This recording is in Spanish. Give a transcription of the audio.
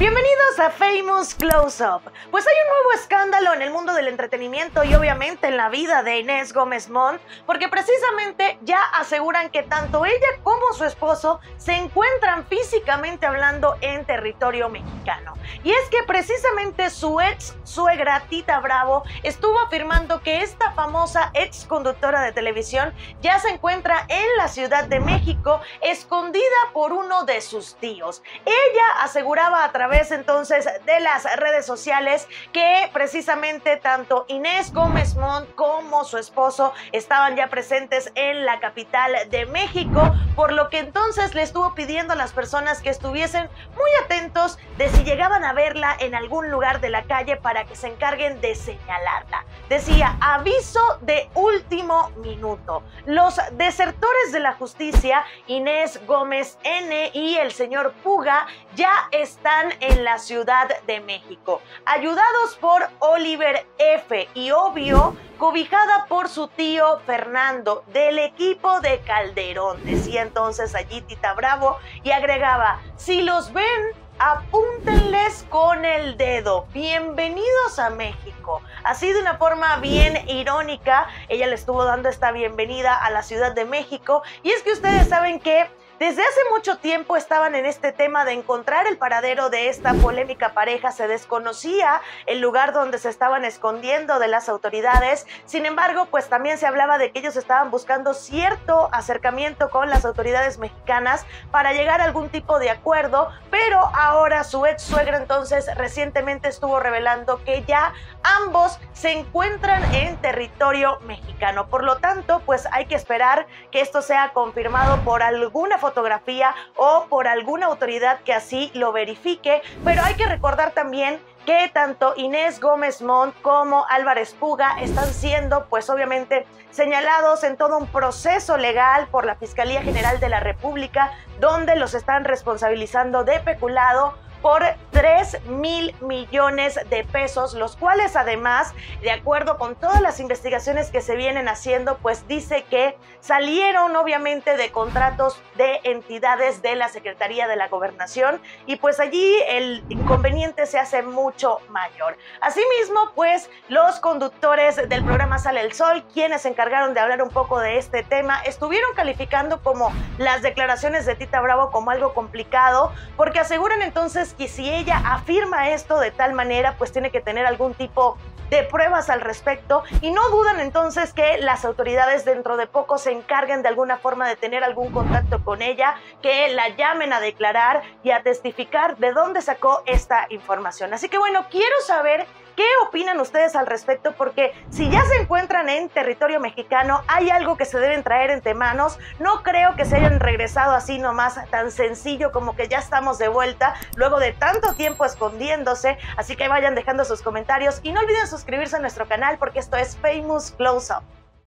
Bienvenidos a Famous Close Up. Pues hay un nuevo escándalo en el mundo del entretenimiento y obviamente en la vida de Inés Gómez Montt, porque precisamente ya aseguran que tanto ella como su esposo se encuentran físicamente hablando en territorio mexicano. Y es que precisamente su ex suegra Tita Bravo estuvo afirmando que esta famosa ex conductora de televisión ya se encuentra en la Ciudad de México escondida por uno de sus tíos. Ella aseguraba a través entonces de las redes sociales que precisamente tanto Inés Gómez Montt como su esposo estaban ya presentes en la capital de México, por lo que entonces le estuvo pidiendo a las personas que estuviesen muy atentos de si llegaban a verla en algún lugar de la calle para que se encarguen de señalarla. Decía, aviso de último minuto. Los desertores de la justicia, Inés Gómez N y el señor Puga, ya están en la Ciudad de México, ayudados por Oliver F. y obvio, cobijada por su tío Fernando del equipo de Calderón, decía entonces allí Tita Bravo y agregaba, si los ven, apúntenles con el dedo. Bienvenidos a México. Así de una forma bien irónica, ella le estuvo dando esta bienvenida a la Ciudad de México. Y es que ustedes saben que desde hace mucho tiempo estaban en este tema de encontrar el paradero de esta polémica pareja. Se desconocía el lugar donde se estaban escondiendo de las autoridades. Sin embargo, pues también se hablaba de que ellos estaban buscando cierto acercamiento con las autoridades mexicanas para llegar a algún tipo de acuerdo. Pero ahora su ex suegra entonces recientemente estuvo revelando que ya ambos se encuentran en territorio mexicano. Por lo tanto, pues hay que esperar que esto sea confirmado por alguna fotografía o por alguna autoridad que así lo verifique. Pero hay que recordar también que tanto Inés Gómez Montt como Álvarez Puga están siendo, pues obviamente, señalados en todo un proceso legal por la Fiscalía General de la República, donde los están responsabilizando de peculado por 3 mil millones de pesos, los cuales además, de acuerdo con todas las investigaciones que se vienen haciendo, pues dice que salieron obviamente de contratos de entidades de la Secretaría de la Gobernación y pues allí el inconveniente se hace mucho mayor. Asimismo, pues los conductores del programa Sale el Sol, quienes se encargaron de hablar un poco de este tema, estuvieron calificando como las declaraciones de Tita Bravo como algo complicado, porque aseguran que si ella afirma esto de tal manera, pues tiene que tener algún tipo de pruebas al respecto y no dudan entonces que las autoridades dentro de poco se encarguen de alguna forma de tener algún contacto con ella, que la llamen a declarar y a testificar de dónde sacó esta información. Así que bueno, quiero saber ¿Qué opinan ustedes al respecto? Porque si ya se encuentran en territorio mexicano, hay algo que se deben traer entre manos. No creo que se hayan regresado así nomás tan sencillo como que ya estamos de vuelta luego de tanto tiempo escondiéndose. Así que vayan dejando sus comentarios y no olviden suscribirse a nuestro canal porque esto es Famous Close Up.